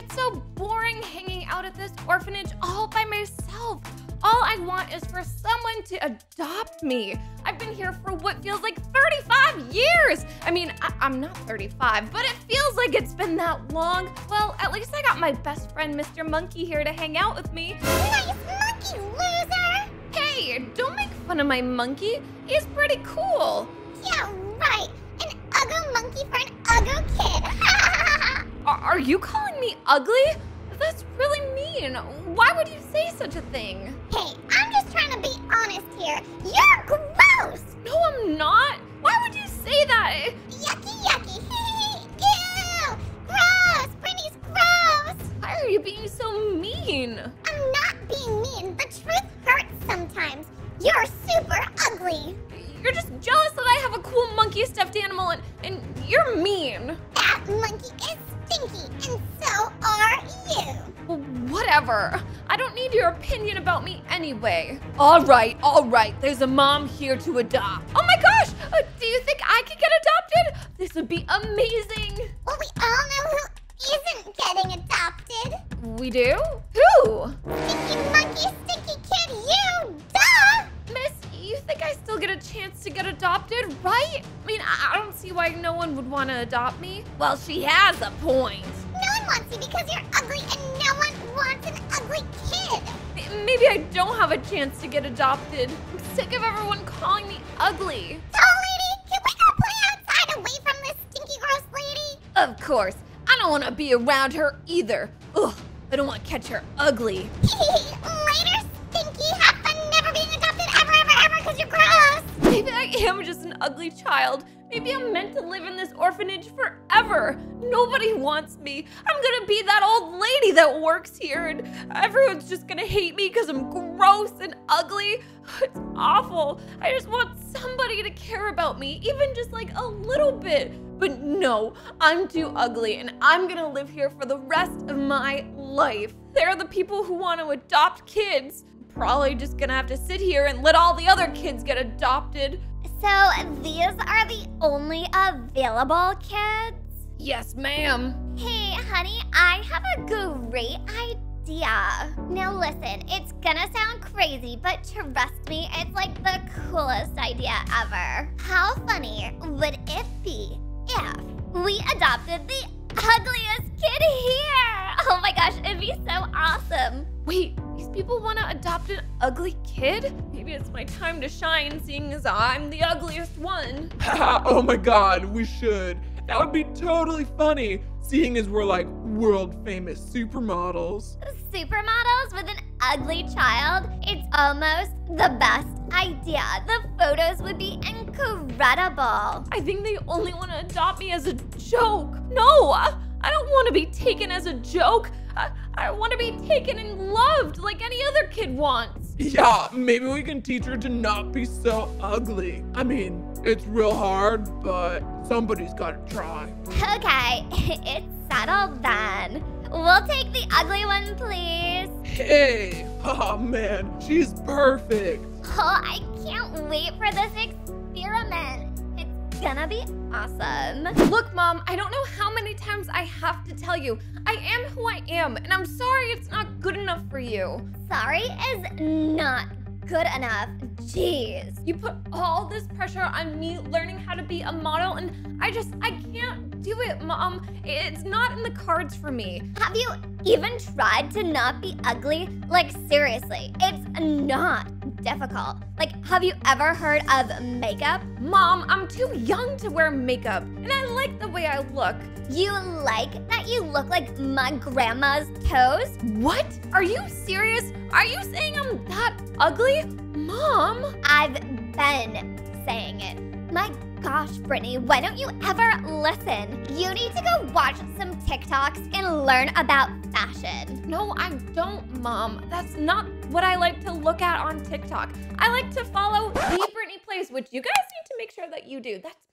gets so boring hanging out at this orphanage all by myself. All I want is for someone to adopt me. I've been here for what feels like 35 years. I mean, I- am not 35, but it feels like it's been that long. Well, at least I got my best friend, Mr. Monkey, here to hang out with me. Nice monkey, loser! Hey, don't make fun of my monkey. He's pretty cool. Yeah, right. An ugly monkey for an ugly kid. Are, you calling me ugly? That's really mean. Why would you say such a thing? hey, I'm just trying to be honest here. You're gross! No, I'm not. Why would you say that? Yucky, yucky. Ew! Gross! Brittany's gross! Why are you being so mean? I'm not being mean. The truth hurts sometimes. You're super ugly. You're just jealous that I have a cool monkey stuffed animal and, and you're mean. That monkey is stinky, and so are you. Whatever. I don't need your opinion about me anyway. All right, all right. There's a mom here to adopt. Oh my gosh! Uh, do you think I could get adopted? This would be amazing. Well, we all know who isn't getting adopted. We do? Who? Stinky monkey, stinky kid, you! Duh! Miss, you think I still get a chance to get adopted, right? I mean, I I don't see why no one would want to adopt me. Well, she has a point. No one wants you because you're ugly, and no one wants an ugly kid. M- Maybe I don't have a chance to get adopted. I'm sick of everyone calling me ugly. Tall lady, can we go play outside away from this stinky gross lady? Of course, I don't want to be around her either. Ugh, I don't want to catch her ugly. am just an ugly child. Maybe I'm meant to live in this orphanage forever. Nobody wants me. I'm gonna be that old lady that works here, and everyone's just gonna hate me because I'm gross and ugly. It's awful. I just want somebody to care about me, even just like a little bit. But no, I'm too ugly, and I'm gonna live here for the rest of my life. They're the people who want to adopt kids. Probably just gonna have to sit here and let all the other kids get adopted. So, these are the only available kids? Yes, ma'am. Hey, honey, I have a great idea. Now, listen, it's gonna sound crazy, but trust me, it's like the coolest idea ever. How funny would it be if we adopted the ugliest kid here? Oh my gosh, it'd be so awesome. Wait, these people want to adopt an ugly kid? Maybe it's my time to shine, seeing as I'm the ugliest one. oh my god, we should. That would be totally funny, seeing as we're like world famous supermodels. Supermodels with an ugly child? It's almost the best idea. The photos would be incredible. I think they only want to adopt me as a joke. No, I, I don't want to be taken as a joke. I, I want to be taken and loved like any other kid wants. Yeah, maybe we can teach her to not be so ugly. I mean, it's real hard, but somebody's gotta try. Okay, it's settled then. We'll take the ugly one, please. Hey, oh man, she's perfect. Oh, I can't wait for this experiment. It's gonna be awesome. Look, Mom, I don't know how many times I have to tell you. I am who I am, and I'm sorry it's not good enough for you. Sorry is not good enough. Jeez. You put all this pressure on me learning how to be a model, and I just, I can't do it, Mom. It's not in the cards for me. Have you even tried to not be ugly? Like, seriously, it's not difficult. Like, have you ever heard of makeup? Mom, I'm too young to wear makeup, and I like the way I look. You like that you look like my grandma's toes? What? Are you serious? Are you saying I'm that ugly? Mom? I've been saying it. My gosh, Brittany, why don't you ever listen? You need to go watch some TikToks and learn about fashion. No, I don't, Mom. That's not what I like to look at on TikTok. I like to follow the Brittany Plays, which you guys need to make sure that you do. That's.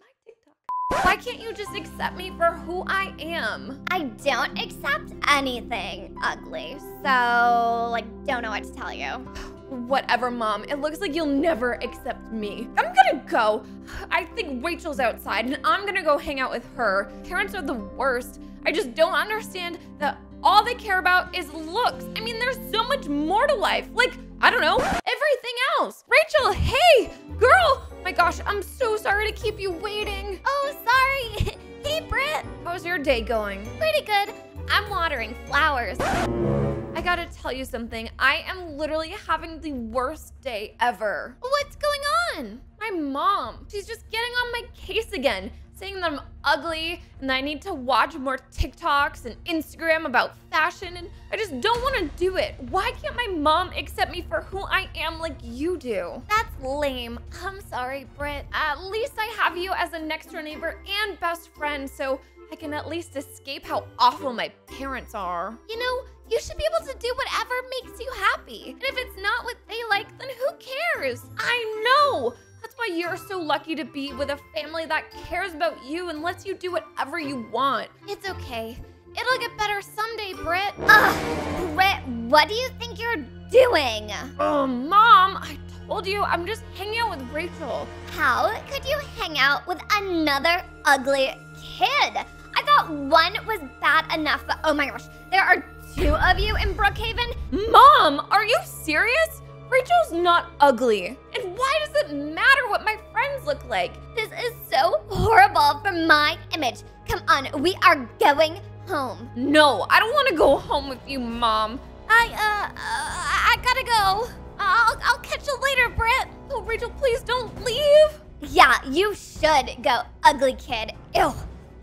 Why can't you just accept me for who I am? I don't accept anything ugly, so, like, don't know what to tell you. Whatever, Mom. It looks like you'll never accept me. I'm gonna go. I think Rachel's outside, and I'm gonna go hang out with her. Parents are the worst. I just don't understand that all they care about is looks. I mean, there's so much more to life. Like, I don't know, everything else. Rachel, hey, girl. My gosh, I'm so sorry to keep you waiting. Oh, sorry. hey, Britt. How's your day going? Pretty good. I'm watering flowers. I gotta tell you something. I am literally having the worst day ever. What's going on? My mom, she's just getting on my case again, saying that I'm ugly and that I need to watch more TikToks and Instagram about fashion, and I just don't wanna do it. Why can't my mom accept me for who I am like you do? That's lame. I'm sorry, Britt. At least I have you as a next door neighbor and best friend, so I can at least escape how awful my parents are. You know, you should be able to do whatever makes you happy. And if it's not what they like, then who cares? I know! Why you're so lucky to be with a family that cares about you and lets you do whatever you want. It's okay. It'll get better someday, Britt. Ugh, Britt, what do you think you're doing? Oh, Mom, I told you I'm just hanging out with Rachel. How could you hang out with another ugly kid? I thought one was bad enough, but oh my gosh, there are two of you in Brookhaven? Mom, are you serious? Rachel's not ugly. And why does it matter what my friends look like? This is so horrible for my image. Come on, we are going home. No, I don't want to go home with you, Mom. I, uh, uh I gotta go. I'll, I'll catch you later, Britt. Oh, Rachel, please don't leave. Yeah, you should go, ugly kid. Ew,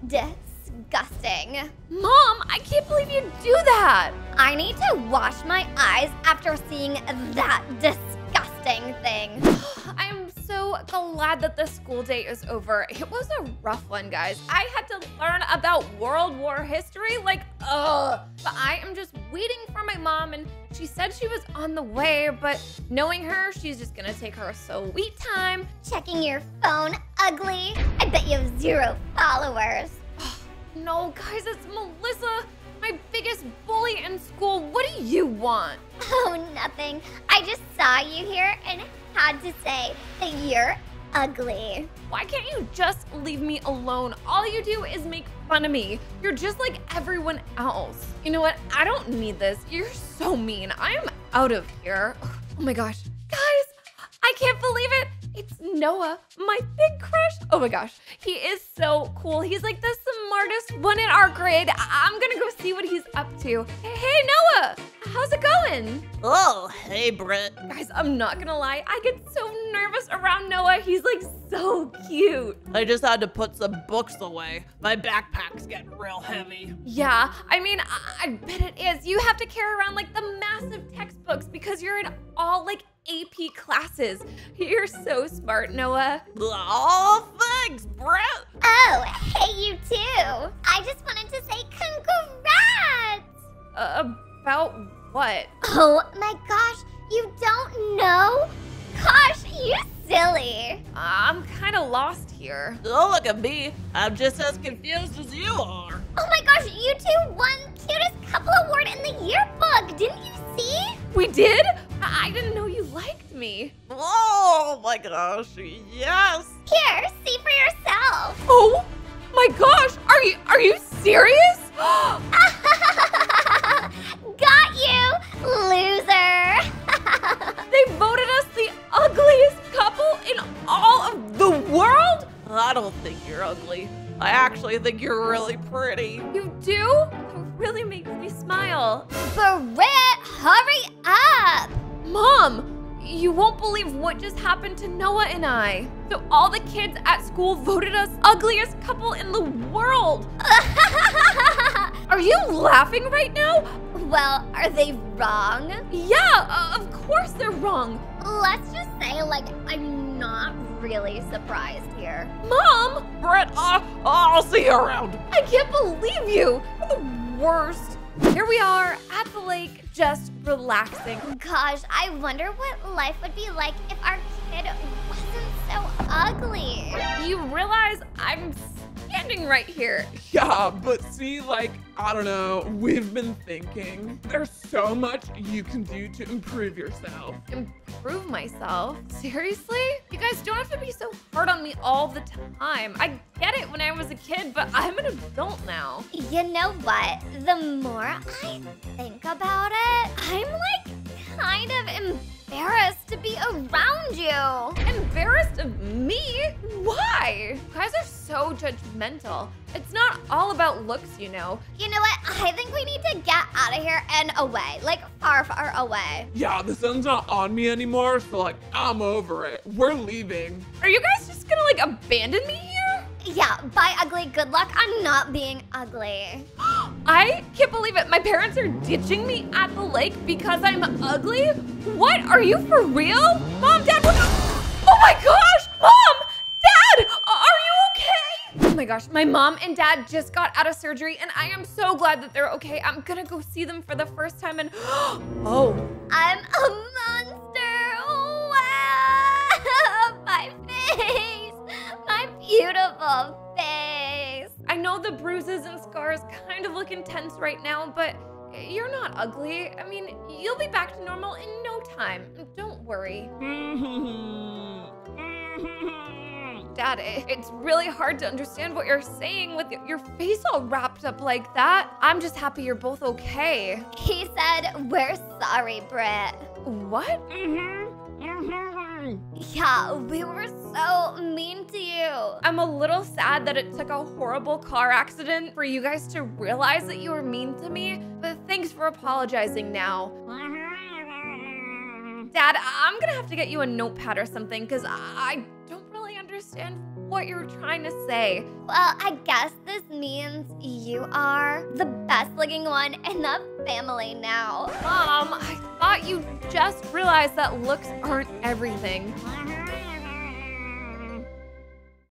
disgusting. Mom, I can't believe you do that. I need to wash my eyes after seeing that disgusting thing. I am so glad that the school day is over. It was a rough one, guys. I had to learn about World War history, like, ugh. But I am just waiting for my mom, and she said she was on the way, but knowing her, she's just gonna take her so sweet time. Checking your phone, ugly. I bet you have zero followers. No, guys, it's Melissa, my biggest bully in school. What do you want? Oh, nothing. I just saw you here and had to say that you're ugly. Why can't you just leave me alone? All you do is make fun of me. You're just like everyone else. You know what? I don't need this. You're so mean. I am out of here. Oh my gosh. Guys, I can't believe it. It's Noah, my big crush. Oh my gosh, he is so cool. He's like the smartest one in our grade. I- am gonna go see what he's up to. Hey, Noah, how's it going? Oh, hey, Britt. Guys, I'm not gonna lie, I get so nervous around Noah. He's like so cute. I just had to put some books away. My backpack's getting real heavy. Yeah, I mean, I, I bet it is. You have to carry around like the massive textbooks because you're in all like AP classes. You're so smart, Noah. Oh, thanks, bro. Oh, hey, you too. I just wanted to say congrats. Uh, about what? Oh my gosh, you don't know? Gosh, you silly. I'm kind of lost here. Don't look at me. I'm just as confused as you are. Oh my gosh, you two won cutest couple award in the yearbook. Didn't you see? We did? Me. Oh my gosh, yes. Here, see for yourself. Oh my gosh, are you are you serious? Got you, loser. they voted us the ugliest couple in all of the world? I don't think you're ugly. I actually think you're really pretty. You do? It really makes me smile. Britt, hurry up. Mom, you won't believe what just happened to Noah and I. So all the kids at school voted us ugliest couple in the world. Are you laughing right now? well, are they wrong? Yeah, uh, of course they're wrong. Let's just say, like, I'm not really surprised here. Mom, Britt, uh, I'll see you around. I can't believe you. You're the worst. Here we are at the lake, just relaxing. Gosh, I wonder what life would be like if our kid wasn't so ugly. You realize I'm standing right here. Yeah, but see, like, I don't know, we've been thinking there's so much you can do to improve yourself. Improve myself? Seriously? You guys don't have to be so hard on me all the time. I get it when I was a kid, but I'm an adult now. You know what? The more I think about it, I'm like kind of embarrassed to be around you. Embarrassed of me? Why? You guys are so judgmental. It's not all about looks, you know. You know what? I think we need to get out of here and away. Like far, far away. Yeah, the sun's not on me anymore, so like, I'm over it. We're leaving. Are you guys just gonna like abandon me here? Yeah, bye, ugly. Good luck on not being ugly. I can't believe it. My parents are ditching me at the lake because I'm ugly? What? Are you for real? Mom, Dad, what? Oh my gosh! Mom! Dad! Are you okay? Oh my gosh, my mom and dad just got out of surgery and I am so glad that they're okay. I'm gonna go see them for the first time and oh, I'm a monster. Wow! My face. My beautiful know the bruises and scars kind of look intense right now, but you're not ugly. I mean, you'll be back to normal in no time. Don't worry. Dad, it- it's really hard to understand what you're saying with your face all wrapped up like that. I'm just happy you're both okay. He said, We're sorry, Britt. What? Mm-hmm. Mm-hmm. Yeah, we were so mean to you. I'm a little sad that it took a horrible car accident for you guys to realize that you were mean to me, but thanks for apologizing now. Dad, I'm gonna have to get you a notepad or something because I don't really understand what you're trying to say. Well, I guess this means you are the best looking one in the family now. Mom, I thought you just realized that looks aren't everything.